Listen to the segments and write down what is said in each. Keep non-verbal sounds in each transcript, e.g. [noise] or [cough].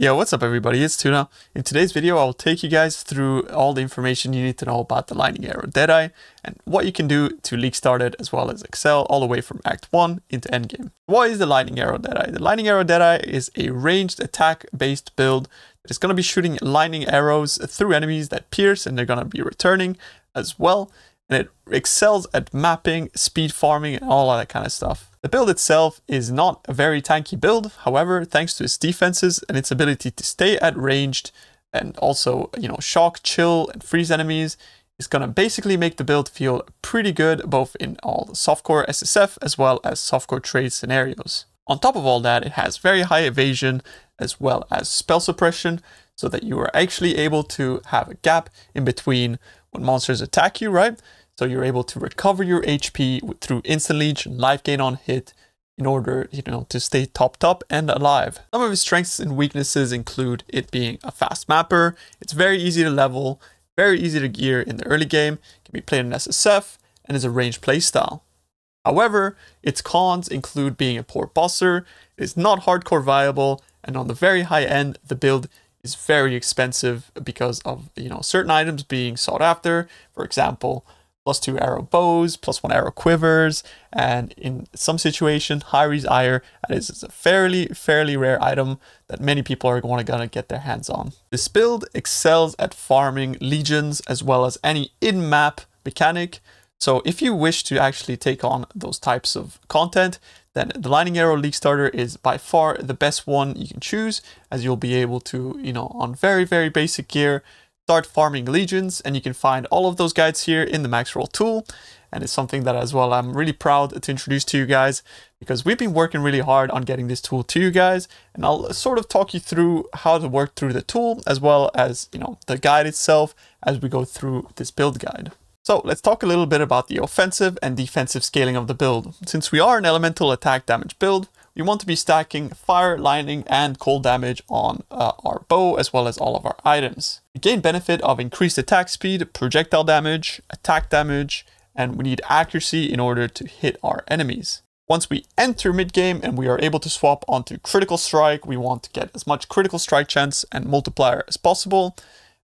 Yo, what's up everybody, it's Tuna. In today's video, I'll take you guys through all the information you need to know about the Lightning Arrow Deadeye and what you can do to league start it as well as excel all the way from Act 1 into Endgame. What is the Lightning Arrow Deadeye? The Lightning Arrow Deadeye is a ranged attack based build that is going to be shooting lightning arrows through enemies that pierce and they're going to be returning as well and it excels at mapping, speed farming, and all that kind of stuff. The build itself is not a very tanky build, however, thanks to its defenses and its ability to stay at ranged and also, you know, shock, chill, and freeze enemies, is going to basically make the build feel pretty good both in all the softcore SSF as well as softcore trade scenarios. On top of all that, it has very high evasion as well as spell suppression, so that you are actually able to have a gap in between when monsters attack you, right? So you're able to recover your HP through instant leech life gain on hit in order, you know, to stay top top and alive. Some of his strengths and weaknesses include it being a fast mapper, it's very easy to level, very easy to gear in the early game, can be played in SSF, and is a ranged playstyle. However, its cons include being a poor bosser, it is not hardcore viable, and on the very high end, the build is very expensive because of, you know, certain items being sought after. For example, plus two arrow bows, plus one arrow quivers, and in some situation, Hyrri's Ire is a fairly, fairly rare item that many people are going to gonna get their hands on. This build excels at farming legions as well as any in-map mechanic. So if you wish to actually take on those types of content, then the Lightning Arrow League Starter is by far the best one you can choose, as you'll be able to, you know, on very, very basic gear, start farming legions and you can find all of those guides here in the Maxroll tool and it's something that as well I'm really proud to introduce to you guys because we've been working really hard on getting this tool to you guys and I'll sort of talk you through how to work through the tool as well as you know the guide itself as we go through this build guide. So let's talk a little bit about the offensive and defensive scaling of the build. Since we are an elemental attack damage build, we want to be stacking fire, lightning, and cold damage on uh, our bow as well as all of our items. We gain benefit of increased attack speed, projectile damage, attack damage, and we need accuracy in order to hit our enemies. Once we enter mid-game and we are able to swap onto critical strike, we want to get as much critical strike chance and multiplier as possible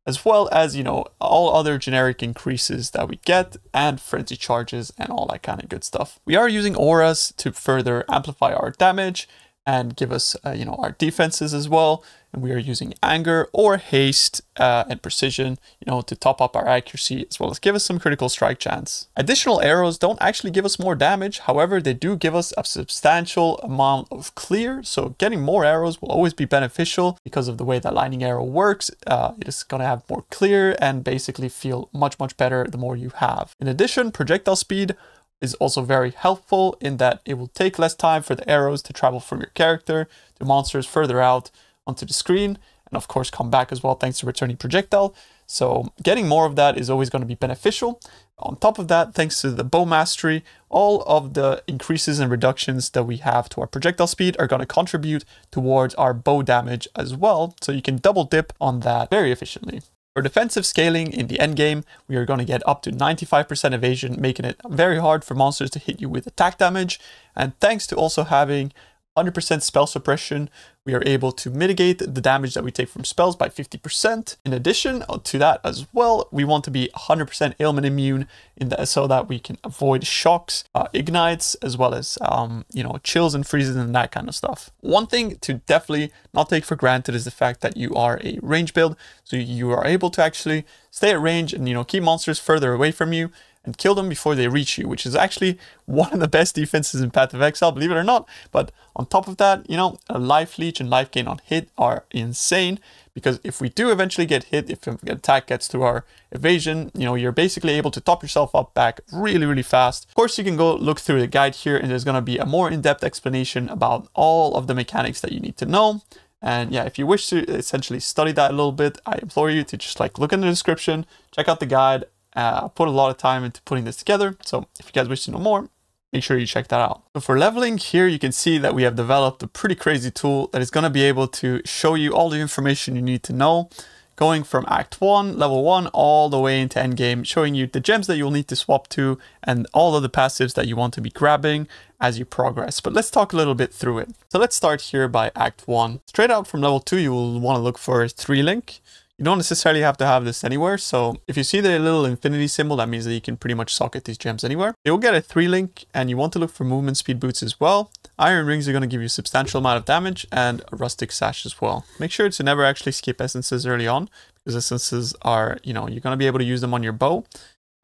as well as, you know, all other generic increases that we get and frenzy charges and all that kind of good stuff. We are using auras to further amplify our damage and give us, uh, you know, our defenses as well. And we are using anger or haste uh, and precision, you know, to top up our accuracy as well as give us some critical strike chance. Additional arrows don't actually give us more damage. However, they do give us a substantial amount of clear. So getting more arrows will always be beneficial because of the way that lightning arrow works. Uh, it is going to have more clear and basically feel much, much better the more you have. In addition, projectile speed is also very helpful in that it will take less time for the arrows to travel from your character to monsters further out onto the screen and of course come back as well thanks to returning projectile. So getting more of that is always going to be beneficial. On top of that, thanks to the bow mastery, all of the increases and reductions that we have to our projectile speed are going to contribute towards our bow damage as well. So you can double dip on that very efficiently. For defensive scaling in the endgame, we are going to get up to 95% evasion, making it very hard for monsters to hit you with attack damage. And thanks to also having 100% spell suppression, we are able to mitigate the damage that we take from spells by 50%. In addition to that as well, we want to be 100% ailment immune in the, so that we can avoid shocks, uh, ignites, as well as, um, you know, chills and freezes and that kind of stuff. One thing to definitely not take for granted is the fact that you are a range build, so you are able to actually stay at range and, you know, keep monsters further away from you and kill them before they reach you, which is actually [laughs] one of the best defenses in Path of Exile, believe it or not. But on top of that, you know, a life leech and life gain on hit are insane because if we do eventually get hit, if an attack gets through our evasion, you know, you're basically able to top yourself up back really, really fast. Of course, you can go look through the guide here and there's going to be a more in-depth explanation about all of the mechanics that you need to know. And yeah, if you wish to essentially study that a little bit, I implore you to just like look in the description, check out the guide, uh, put a lot of time into putting this together. So if you guys wish to know more, make sure you check that out. So for leveling here, you can see that we have developed a pretty crazy tool that is going to be able to show you all the information you need to know going from Act 1, Level 1, all the way into Endgame, showing you the gems that you'll need to swap to and all of the passives that you want to be grabbing as you progress. But let's talk a little bit through it. So let's start here by Act 1. Straight out from level 2, you will want to look for 3 link. You don't necessarily have to have this anywhere. So if you see the little infinity symbol, that means that you can pretty much socket these gems anywhere. You'll get a 3 link and you want to look for movement speed boots as well. Iron rings are going to give you a substantial amount of damage and a rustic sash as well. Make sure to never actually skip essences early on because essences are, you know, you're going to be able to use them on your bow.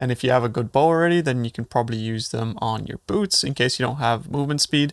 And if you have a good bow already, then you can probably use them on your boots in case you don't have movement speed.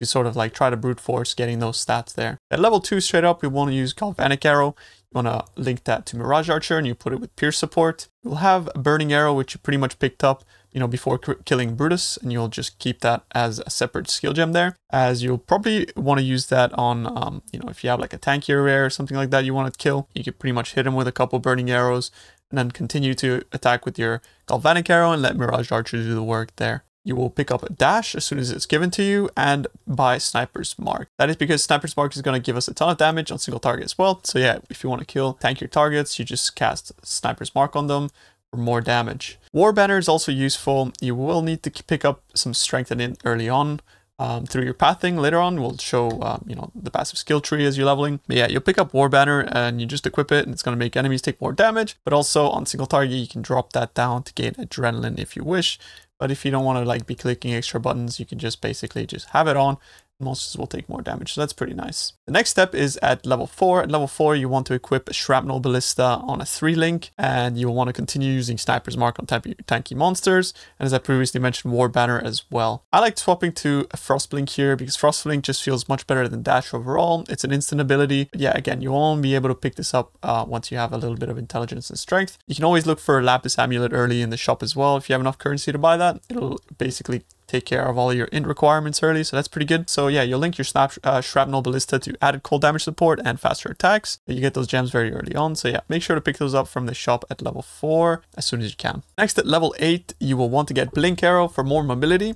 You sort of like try to brute force getting those stats there. At level 2 straight up, we want to use Galvanic Arrow. Want to link that to Mirage Archer and you put it with Pierce support. You'll have a Burning Arrow, which you pretty much picked up you know, before killing Brutus, and you'll just keep that as a separate skill gem there, as you'll probably want to use that on, um, you know, if you have like a tankier rare or something like that you want to kill, you could pretty much hit him with a couple burning arrows, and then continue to attack with your Galvanic Arrow and let Mirage Archer do the work there you will pick up a dash as soon as it's given to you and buy Sniper's Mark. That is because Sniper's Mark is going to give us a ton of damage on single target as well. So yeah, if you want to kill tankier targets, you just cast Sniper's Mark on them for more damage. War Banner is also useful. You will need to pick up some strength in early on. Um, through your pathing later on we'll show um, you know the passive skill tree as you're leveling but yeah you'll pick up war banner and you just equip it and it's going to make enemies take more damage but also on single target you can drop that down to gain adrenaline if you wish but if you don't want to like be clicking extra buttons, you can just basically just have it on monsters will take more damage. So that's pretty nice. The next step is at level 4. At level 4, you want to equip a Shrapnel Ballista on a 3 link, and you will want to continue using Sniper's Mark on tanky monsters, and as I previously mentioned, War Banner as well. I like swapping to a Frostblink here because Frostblink just feels much better than Dash overall. It's an instant ability. But yeah, again, you won't be able to pick this up uh, once you have a little bit of intelligence and strength. You can always look for a Lapis Amulet early in the shop as well if you have enough currency to buy that. It'll basically take care of all your int requirements early, so that's pretty good. So yeah, you'll link your snap, uh, Shrapnel Ballista to added cold damage support and faster attacks. You get those gems very early on, so yeah, make sure to pick those up from the shop at level 4 as soon as you can. Next at level 8, you will want to get Blink Arrow for more mobility.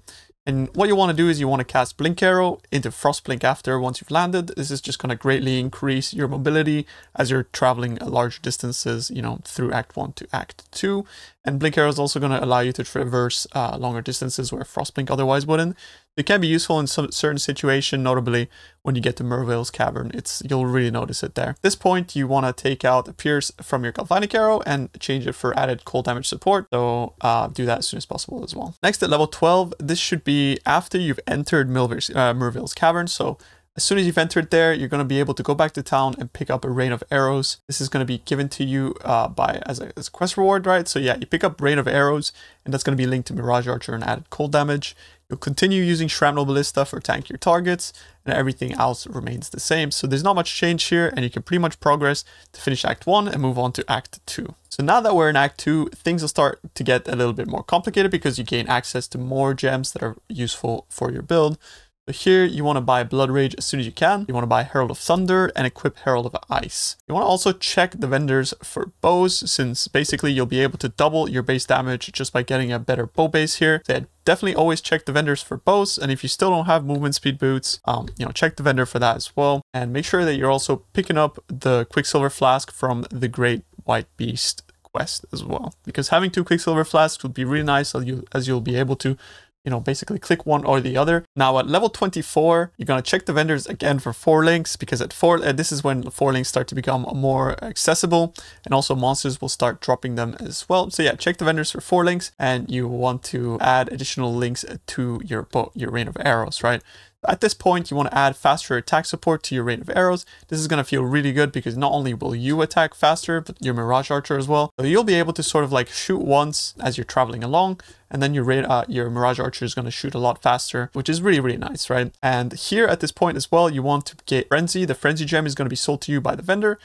And what you want to do is you want to cast Blink Arrow into Frostblink after once you've landed. This is just going to greatly increase your mobility as you're traveling large distances, you know, through Act 1 to Act 2. And Blink Arrow is also going to allow you to traverse uh, longer distances where Frostblink otherwise wouldn't. It can be useful in some certain situation, notably when you get to Merveil's Cavern. It's You'll really notice it there. At this point, you want to take out Pierce from your Galvanic Arrow and change it for added cold damage support. So uh, do that as soon as possible as well. Next at level 12, this should be after you've entered uh, Merveil's Cavern. So as soon as you've entered there, you're going to be able to go back to town and pick up a Rain of Arrows. This is going to be given to you uh, by as a, as a quest reward, right? So yeah, you pick up Rain of Arrows, and that's going to be linked to Mirage Archer and added cold damage. You'll continue using Shrapnel Ballista for tankier targets, and everything else remains the same. So there's not much change here, and you can pretty much progress to finish Act 1 and move on to Act 2. So now that we're in Act 2, things will start to get a little bit more complicated because you gain access to more gems that are useful for your build. So here you want to buy Blood Rage as soon as you can. You want to buy Herald of Thunder and equip Herald of Ice. You want to also check the vendors for bows since basically you'll be able to double your base damage just by getting a better bow base here. So definitely always check the vendors for bows and if you still don't have movement speed boots, um, you know, check the vendor for that as well. And make sure that you're also picking up the Quicksilver Flask from the Great White Beast quest as well because having two Quicksilver Flasks would be really nice as, you, as you'll be able to you know, basically click one or the other. Now at level 24, you're going to check the vendors again for four links because at four, uh, this is when four links start to become more accessible and also monsters will start dropping them as well. So yeah, check the vendors for four links and you want to add additional links to your, your rain of arrows, right? At this point, you want to add faster attack support to your rain of arrows. This is going to feel really good because not only will you attack faster, but your Mirage Archer as well. So you'll be able to sort of like shoot once as you're traveling along and then your your Mirage Archer is going to shoot a lot faster, which is really, really nice, right? And here at this point as well, you want to get Frenzy. The Frenzy Gem is going to be sold to you by the vendor.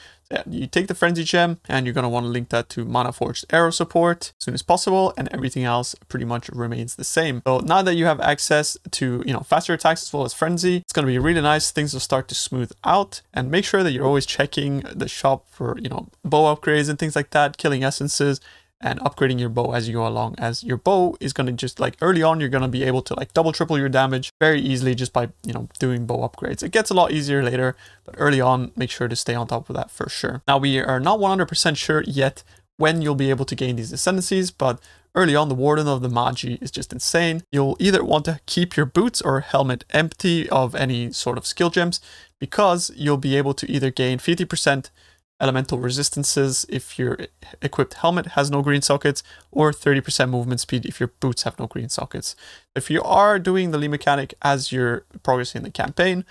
You take the Frenzy Gem and you're going to want to link that to Mana Forged Arrow support as soon as possible, and everything else pretty much remains the same. So now that you have access to, you know, faster attacks as well as Frenzy, it's going to be really nice. Things will start to smooth out, and make sure that you're always checking the shop for, you know, bow upgrades and things like that, killing essences, and upgrading your bow as you go along as your bow is going to just like early on you're going to be able to like double triple your damage very easily just by you know doing bow upgrades it gets a lot easier later but early on make sure to stay on top of that for sure now we are not 100% sure yet when you'll be able to gain these ascendancies, but early on the Warden of the Magi is just insane. You'll either want to keep your boots or helmet empty of any sort of skill gems because you'll be able to either gain 50% elemental resistances if your equipped helmet has no green sockets, or 30% movement speed if your boots have no green sockets. If you are doing the Lee mechanic as you're progressing in the campaign,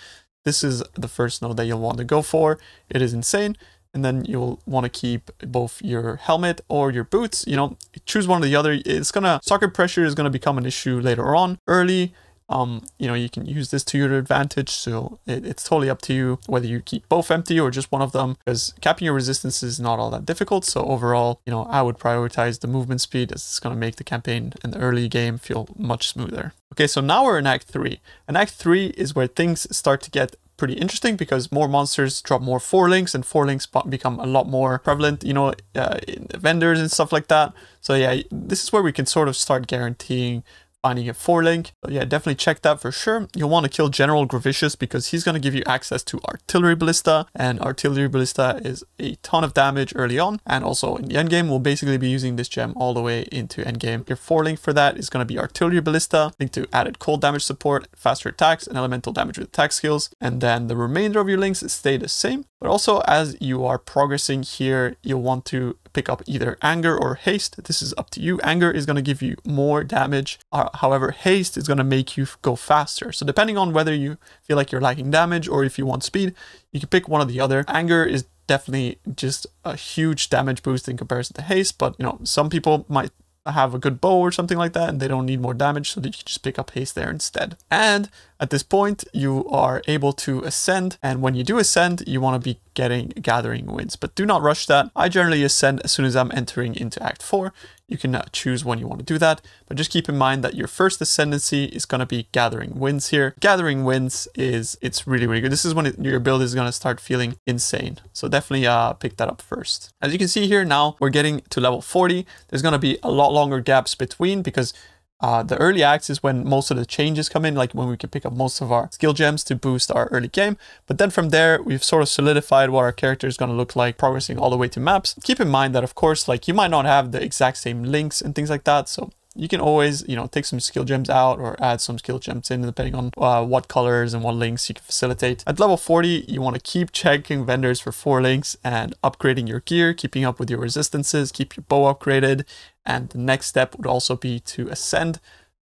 this is the first node that you'll want to go for. It is insane. And then you'll want to keep both your helmet or your boots. You know, choose one or the other. It's gonna socket pressure is gonna become an issue later on. Early, um, you know, you can use this to your advantage. So it, it's totally up to you whether you keep both empty or just one of them because capping your resistance is not all that difficult. So overall, you know, I would prioritize the movement speed as it's going to make the campaign and the early game feel much smoother. Okay, so now we're in Act 3. And Act 3 is where things start to get pretty interesting because more monsters drop more four links and four links become a lot more prevalent, you know, uh, in vendors and stuff like that. So yeah, this is where we can sort of start guaranteeing finding a 4 link. But yeah, definitely check that for sure. You'll want to kill General Gravicious because he's going to give you access to Artillery Ballista and Artillery Ballista is a ton of damage early on and also in the endgame we'll basically be using this gem all the way into endgame. Your 4 link for that is going to be Artillery Ballista, linked to added cold damage support, faster attacks and elemental damage with attack skills and then the remainder of your links stay the same. But also as you are progressing here you'll want to pick up either anger or haste. This is up to you. Anger is going to give you more damage. Uh, however, haste is going to make you go faster. So depending on whether you feel like you're lacking damage or if you want speed, you can pick one or the other. Anger is definitely just a huge damage boost in comparison to haste, but you know, some people might have a good bow or something like that and they don't need more damage so that you can just pick up haste there instead. And at this point you are able to ascend and when you do ascend you want to be getting gathering winds but do not rush that. I generally ascend as soon as I'm entering into act 4 you can uh, choose when you want to do that, but just keep in mind that your first ascendancy is going to be Gathering Winds here. Gathering Winds is, it's really, really good. This is when it, your build is going to start feeling insane. So definitely uh, pick that up first. As you can see here now, we're getting to level 40. There's going to be a lot longer gaps between because uh, the early acts is when most of the changes come in, like when we can pick up most of our skill gems to boost our early game. But then from there, we've sort of solidified what our character is going to look like, progressing all the way to maps. Keep in mind that, of course, like you might not have the exact same links and things like that. So you can always, you know, take some skill gems out or add some skill gems in depending on uh, what colors and what links you can facilitate. At level 40, you want to keep checking vendors for four links and upgrading your gear, keeping up with your resistances, keep your bow upgraded. And the next step would also be to ascend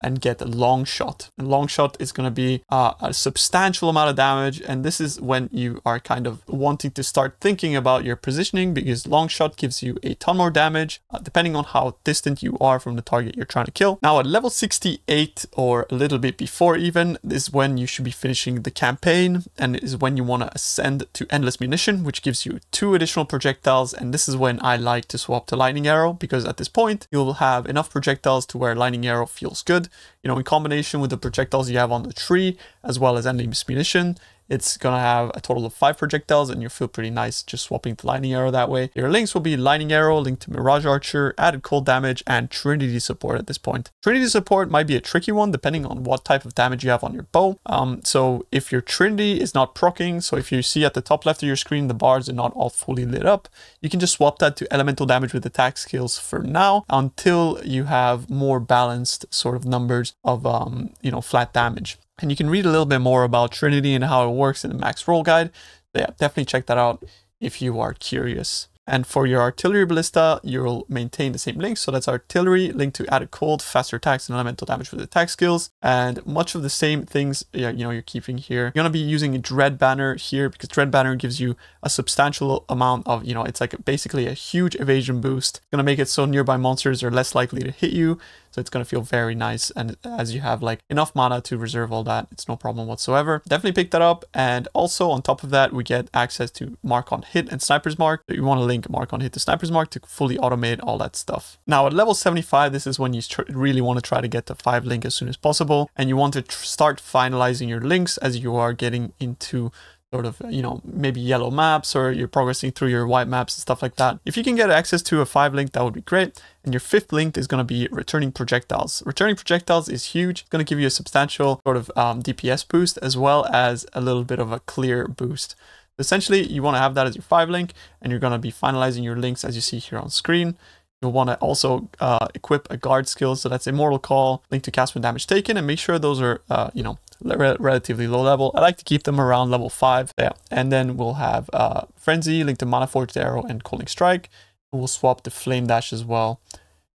and get a long shot. A long shot is going to be uh, a substantial amount of damage and this is when you are kind of wanting to start thinking about your positioning because long shot gives you a ton more damage uh, depending on how distant you are from the target you're trying to kill. Now at level 68 or a little bit before even is when you should be finishing the campaign and is when you want to ascend to endless munition which gives you two additional projectiles and this is when I like to swap to lightning arrow because at this point you'll have enough projectiles to where lightning arrow feels good you know, in combination with the projectiles you have on the tree, as well as endless munition, it's gonna have a total of five projectiles and you feel pretty nice just swapping the lightning arrow that way. Your links will be lightning arrow, linked to mirage archer, added cold damage, and trinity support at this point. Trinity support might be a tricky one depending on what type of damage you have on your bow. Um, so if your trinity is not proccing, so if you see at the top left of your screen the bars are not all fully lit up, you can just swap that to elemental damage with attack skills for now until you have more balanced sort of numbers of um, you know flat damage. And you can read a little bit more about Trinity and how it works in the Maxroll Guide. But yeah, definitely check that out if you are curious. And for your artillery ballista, you'll maintain the same link. So that's artillery linked to added cold, faster attacks, and elemental damage with attack skills. And much of the same things, you know, you're keeping here. You're to be using a dread banner here because dread banner gives you a substantial amount of, you know, it's like basically a huge evasion boost. It's to make it so nearby monsters are less likely to hit you. So it's going to feel very nice. And as you have like enough mana to reserve all that, it's no problem whatsoever. Definitely pick that up. And also on top of that, we get access to mark on hit and sniper's mark. You want to link mark on hit to sniper's mark to fully automate all that stuff. Now at level 75, this is when you really want to try to get to five link as soon as possible. And you want to start finalizing your links as you are getting into sort of, you know, maybe yellow maps or you're progressing through your white maps and stuff like that. If you can get access to a five link, that would be great. And your fifth link is going to be returning projectiles. Returning projectiles is huge. It's going to give you a substantial sort of um, DPS boost as well as a little bit of a clear boost. Essentially, you want to have that as your 5 link, and you're going to be finalizing your links as you see here on screen. You'll want to also uh, equip a guard skill, so that's Immortal Call, link to cast when damage taken, and make sure those are, uh, you know, re relatively low level. I like to keep them around level 5. Yeah, and then we'll have uh, Frenzy, link to Mana Forged Arrow, and Culling Strike. We'll swap the Flame Dash as well.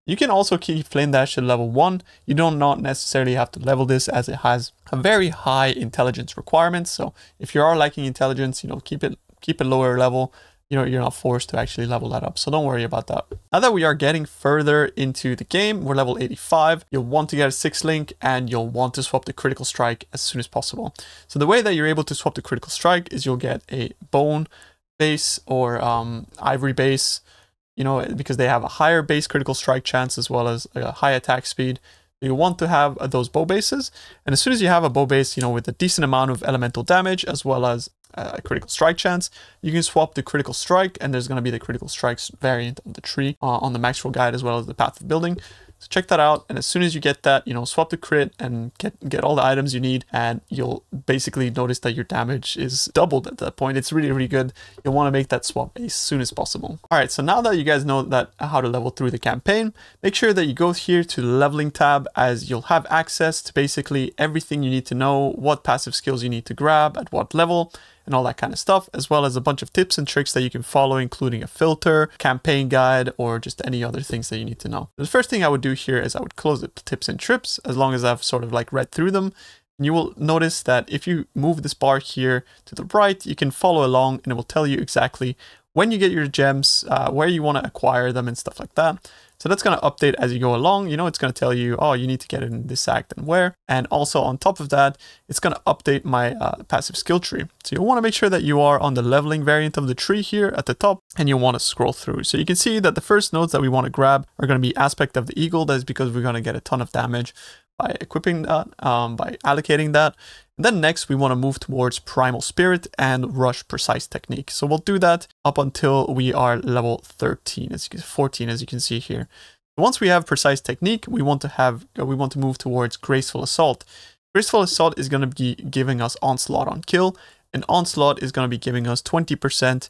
You can also keep Flame Dash at level 1. You don't not necessarily have to level this as it has a very high intelligence requirement. So if you are liking intelligence, you know, keep it keep it lower level. You know, you're not forced to actually level that up. So don't worry about that. Now that we are getting further into the game, we're level 85. You'll want to get a 6 link and you'll want to swap the critical strike as soon as possible. So the way that you're able to swap the critical strike is you'll get a bone base or um, ivory base you know, because they have a higher base critical strike chance as well as a high attack speed. You want to have those bow bases. And as soon as you have a bow base, you know, with a decent amount of elemental damage as well as a critical strike chance, you can swap the critical strike and there's going to be the critical strikes variant of the tree uh, on the Maxroll guide as well as the path of building. So check that out. And as soon as you get that, you know, swap the crit and get, get all the items you need. And you'll basically notice that your damage is doubled at that point. It's really, really good. You'll want to make that swap as soon as possible. All right. So now that you guys know that how to level through the campaign, make sure that you go here to the leveling tab as you'll have access to basically everything you need to know, what passive skills you need to grab at what level, and all that kind of stuff, as well as a bunch of tips and tricks that you can follow, including a filter, campaign guide, or just any other things that you need to know. The first thing I would do here is I would close the tips and trips as long as I've sort of like read through them. And you will notice that if you move this bar here to the right, you can follow along and it will tell you exactly when you get your gems, uh, where you want to acquire them and stuff like that. So that's going to update as you go along. You know, it's going to tell you, oh, you need to get it in this act and where. And also on top of that, it's going to update my uh, passive skill tree. So you want to make sure that you are on the leveling variant of the tree here at the top and you want to scroll through. So you can see that the first nodes that we want to grab are going to be aspect of the eagle. That is because we're going to get a ton of damage by equipping that, um, by allocating that. Then next we want to move towards Primal Spirit and Rush Precise Technique. So we'll do that up until we are level 13, as you can, 14 as you can see here. Once we have Precise Technique, we want to have uh, we want to move towards Graceful Assault. Graceful Assault is going to be giving us Onslaught on kill, and Onslaught is going to be giving us 20%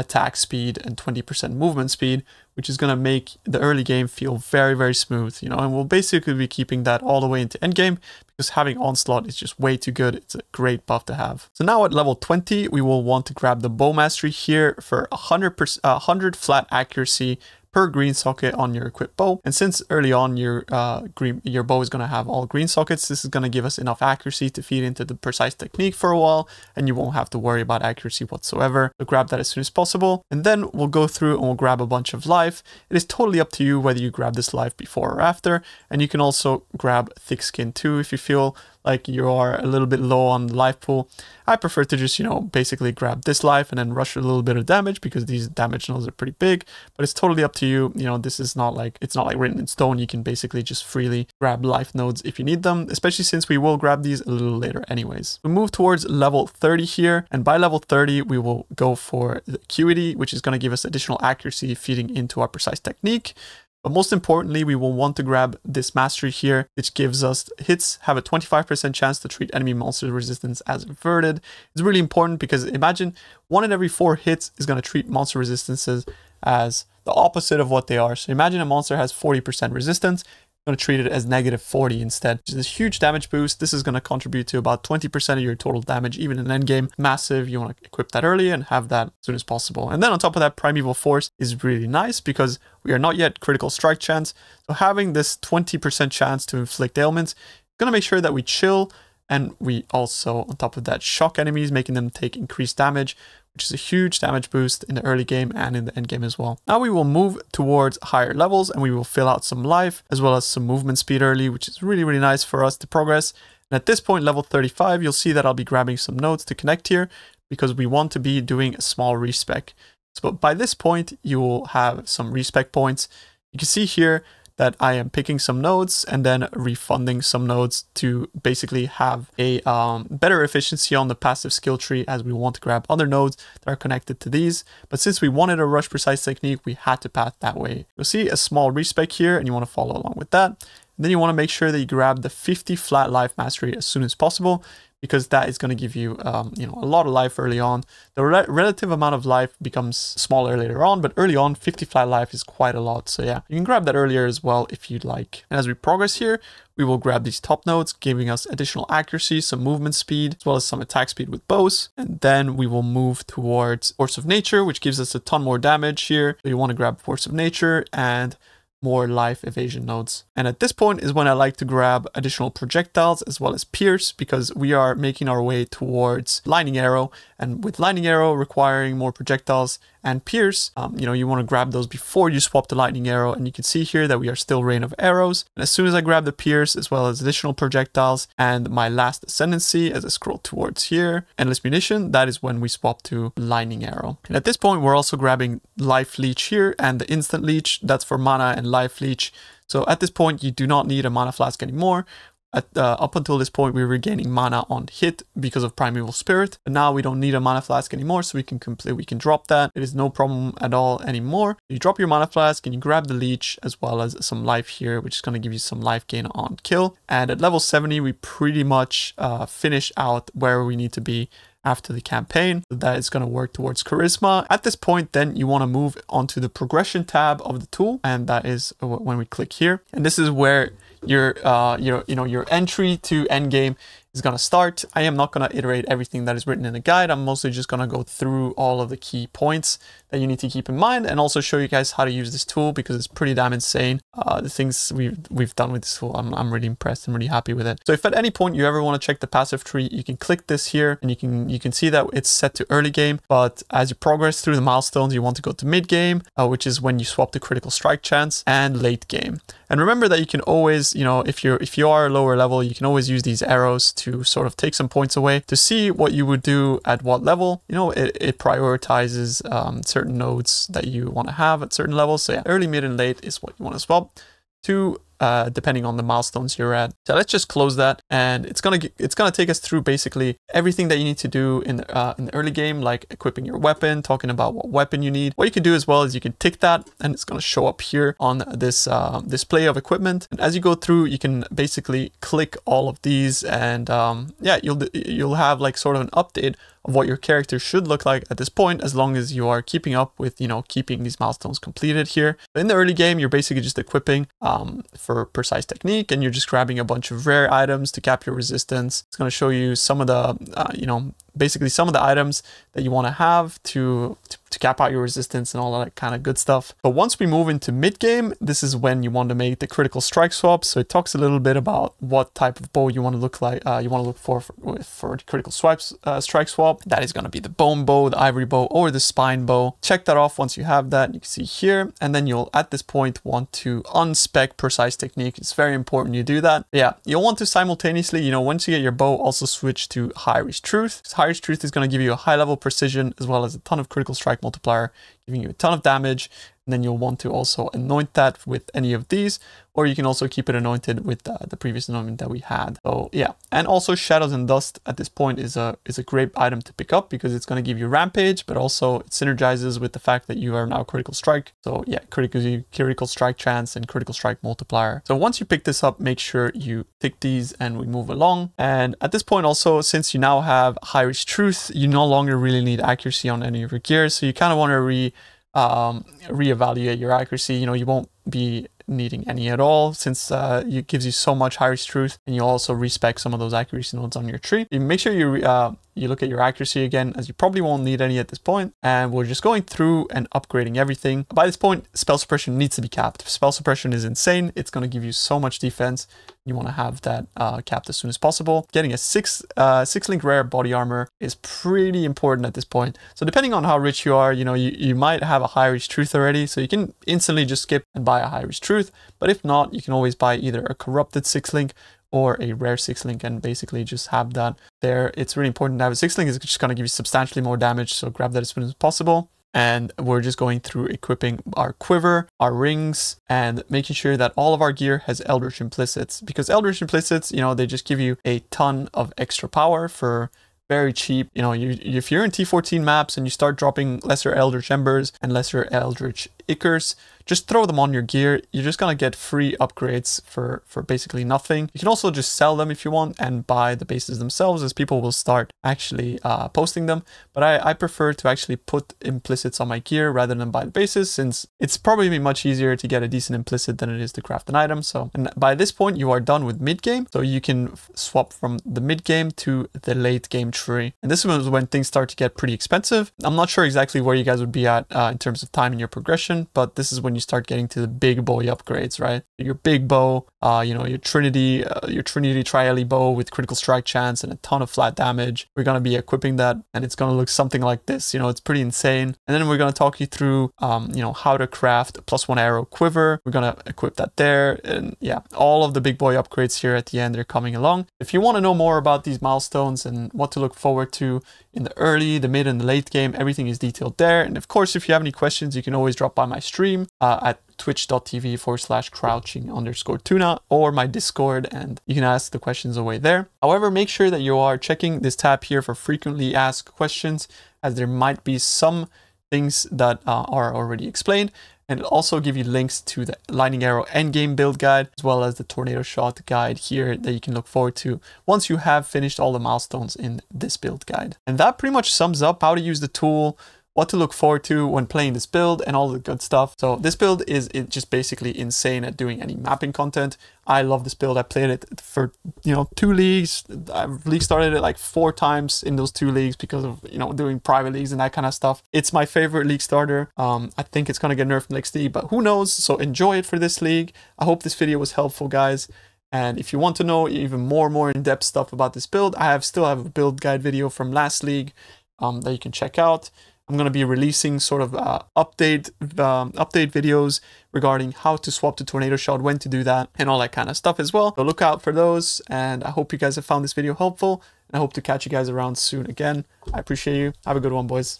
attack speed and 20% movement speed, which is going to make the early game feel very, very smooth, you know, and we'll basically be keeping that all the way into endgame because having Onslaught is just way too good. It's a great buff to have. So now at level 20, we will want to grab the Bow Mastery here for 100%, 100 flat accuracy per green socket on your equipped bow. And since early on your uh, green your bow is going to have all green sockets, this is going to give us enough accuracy to feed into the precise technique for a while, and you won't have to worry about accuracy whatsoever. So grab that as soon as possible, and then we'll go through and we'll grab a bunch of life. It is totally up to you whether you grab this life before or after, and you can also grab thick skin too if you feel like you are a little bit low on the life pool. I prefer to just, you know, basically grab this life and then rush a little bit of damage because these damage nodes are pretty big, but it's totally up to you. You know, this is not like, it's not like written in stone. You can basically just freely grab life nodes if you need them, especially since we will grab these a little later anyways. We move towards level 30 here, and by level 30, we will go for the acuity, which is going to give us additional accuracy feeding into our precise technique. But most importantly, we will want to grab this mastery here, which gives us hits have a 25% chance to treat enemy monster resistance as inverted. It's really important because imagine one in every four hits is going to treat monster resistances as the opposite of what they are. So imagine a monster has 40% resistance going to treat it as negative 40 instead. This huge damage boost. This is going to contribute to about 20% of your total damage, even in endgame. Massive. You want to equip that early and have that as soon as possible. And then on top of that, Primeval Force is really nice because we are not yet critical strike chance. So having this 20% chance to inflict ailments, going to make sure that we chill and we also, on top of that, shock enemies, making them take increased damage, which is a huge damage boost in the early game and in the end game as well. Now we will move towards higher levels and we will fill out some life as well as some movement speed early, which is really, really nice for us to progress. And at this point, level 35, you'll see that I'll be grabbing some nodes to connect here because we want to be doing a small respec. So by this point, you will have some respec points. You can see here that I am picking some nodes and then refunding some nodes to basically have a um, better efficiency on the passive skill tree as we want to grab other nodes that are connected to these. But since we wanted a rush precise technique, we had to path that way. You'll see a small respec here and you want to follow along with that. And then you want to make sure that you grab the 50 flat life mastery as soon as possible because that is going to give you, um, you know, a lot of life early on. The re relative amount of life becomes smaller later on, but early on, 50 flat life is quite a lot. So yeah, you can grab that earlier as well if you'd like. And as we progress here, we will grab these top nodes, giving us additional accuracy, some movement speed, as well as some attack speed with bows. And then we will move towards Force of Nature, which gives us a ton more damage here. So you want to grab Force of Nature and more life evasion nodes. And at this point is when I like to grab additional projectiles as well as pierce because we are making our way towards lightning arrow and with lightning arrow requiring more projectiles and pierce, um, you know, you want to grab those before you swap the lightning arrow. And you can see here that we are still rain of arrows. And as soon as I grab the pierce as well as additional projectiles and my last ascendancy as I scroll towards here, endless munition, that is when we swap to lightning arrow. And at this point, we're also grabbing life leech here and the instant leech. That's for mana and life leech. So at this point, you do not need a mana flask anymore. At, uh, up until this point, we were gaining mana on hit because of Primeval Spirit. But now we don't need a mana flask anymore, so we can complete, we can drop that. It is no problem at all anymore. You drop your mana flask and you grab the leech as well as some life here, which is going to give you some life gain on kill. And at level 70, we pretty much uh, finish out where we need to be after the campaign. That is going to work towards charisma. At this point, then you want to move onto the progression tab of the tool. And that is uh, when we click here. And this is where your uh, your you know your entry to endgame is going to start. I am not going to iterate everything that is written in the guide. I'm mostly just going to go through all of the key points that you need to keep in mind and also show you guys how to use this tool because it's pretty damn insane. Uh, the things we've, we've done with this tool, I'm, I'm really impressed and really happy with it. So if at any point you ever want to check the passive tree, you can click this here and you can you can see that it's set to early game. But as you progress through the milestones, you want to go to mid game, uh, which is when you swap the critical strike chance and late game. And remember that you can always, you know, if you're if you are a lower level, you can always use these arrows to sort of take some points away to see what you would do at what level. You know, it, it prioritizes um, certain nodes that you want to have at certain levels. So yeah, early, mid, and late is what you want to swap to uh, depending on the milestones you're at. So let's just close that, and it's gonna it's gonna take us through basically everything that you need to do in the, uh, in the early game, like equipping your weapon, talking about what weapon you need. What you can do as well is you can tick that, and it's gonna show up here on this uh, display of equipment. And as you go through, you can basically click all of these, and um, yeah, you'll you'll have like sort of an update of what your character should look like at this point as long as you are keeping up with you know keeping these milestones completed here in the early game you're basically just equipping um, for precise technique and you're just grabbing a bunch of rare items to cap your resistance. It's going to show you some of the uh, you know basically some of the items that you want to have to, to, to cap out your resistance and all that kind of good stuff. But once we move into mid game, this is when you want to make the critical strike swap. So it talks a little bit about what type of bow you want to look like, uh, you want to look for for, for critical swipes, uh, strike swap. That is going to be the bone bow, the ivory bow, or the spine bow. Check that off once you have that. You can see here, and then you'll at this point want to unspec precise technique. It's very important you do that. Yeah, you'll want to simultaneously, you know, once you get your bow, also switch to Hyrri's Truth. High reach truth is going to give you a high level precision as well as a ton of critical strike multiplier, giving you a ton of damage. Then you'll want to also anoint that with any of these, or you can also keep it anointed with uh, the previous anointment that we had. So yeah, and also Shadows and Dust at this point is a is a great item to pick up because it's going to give you Rampage, but also it synergizes with the fact that you are now Critical Strike. So yeah, critical critical strike chance and critical strike multiplier. So once you pick this up, make sure you tick these and we move along. And at this point also, since you now have Hyrri's Truth, you no longer really need accuracy on any of your gears. So you kind of want to re um, reevaluate your accuracy. You know, you won't be needing any at all since uh, it gives you so much high truth and you also respec some of those accuracy nodes on your tree. You make sure you uh, you look at your accuracy again as you probably won't need any at this point and we're just going through and upgrading everything. By this point spell suppression needs to be capped. Spell suppression is insane. It's going to give you so much defense. You want to have that uh, capped as soon as possible. Getting a six uh, six link rare body armor is pretty important at this point. So depending on how rich you are, you know, you, you might have a Hyrri's Truth already. So you can instantly just skip and buy a Hyrri's Truth. But if not, you can always buy either a corrupted six link or a rare six link and basically just have that there. It's really important to have a six link. It's just going to give you substantially more damage. So grab that as soon as possible and we're just going through equipping our quiver, our rings, and making sure that all of our gear has Eldritch Implicits because Eldritch Implicits, you know, they just give you a ton of extra power for very cheap. You know, you, if you're in T14 maps and you start dropping lesser Eldritch Embers and lesser Eldritch Ichors, just throw them on your gear. You're just gonna get free upgrades for, for basically nothing. You can also just sell them if you want and buy the bases themselves as people will start actually uh, posting them. But I, I prefer to actually put implicits on my gear rather than buy the bases since it's probably much easier to get a decent implicit than it is to craft an item. So and by this point you are done with mid game. So you can swap from the mid game to the late game tree. And this was when things start to get pretty expensive. I'm not sure exactly where you guys would be at uh, in terms of time in your progression, but this is when you start getting to the big boy upgrades, right? Your big bow, uh, you know, your Trinity, uh, your Trinity Triale bow with critical strike chance and a ton of flat damage. We're gonna be equipping that, and it's gonna look something like this. You know, it's pretty insane. And then we're gonna talk you through, um, you know, how to craft a plus one arrow quiver. We're gonna equip that there, and yeah, all of the big boy upgrades here at the end are coming along. If you want to know more about these milestones and what to look forward to in the early, the mid, and the late game, everything is detailed there. And of course, if you have any questions, you can always drop by my stream uh, at twitch.tv forward slash crouching underscore tuna or my discord and you can ask the questions away there however make sure that you are checking this tab here for frequently asked questions as there might be some things that uh, are already explained and it'll also give you links to the Lightning Arrow endgame build guide, as well as the Tornado Shot guide here that you can look forward to once you have finished all the milestones in this build guide. And that pretty much sums up how to use the tool, what to look forward to when playing this build and all the good stuff. So this build is just basically insane at doing any mapping content. I love this build. I played it for, you know, two leagues. I've league started it like four times in those two leagues because of, you know, doing private leagues and that kind of stuff. It's my favorite league starter. Um, I think it's going to get nerfed next league, but who knows? So enjoy it for this league. I hope this video was helpful, guys. And if you want to know even more, more in-depth stuff about this build, I have still have a build guide video from last league um, that you can check out. I'm going to be releasing sort of uh, update um, update videos regarding how to swap to Tornado Shot, when to do that, and all that kind of stuff as well. So look out for those, and I hope you guys have found this video helpful, and I hope to catch you guys around soon again. I appreciate you. Have a good one, boys.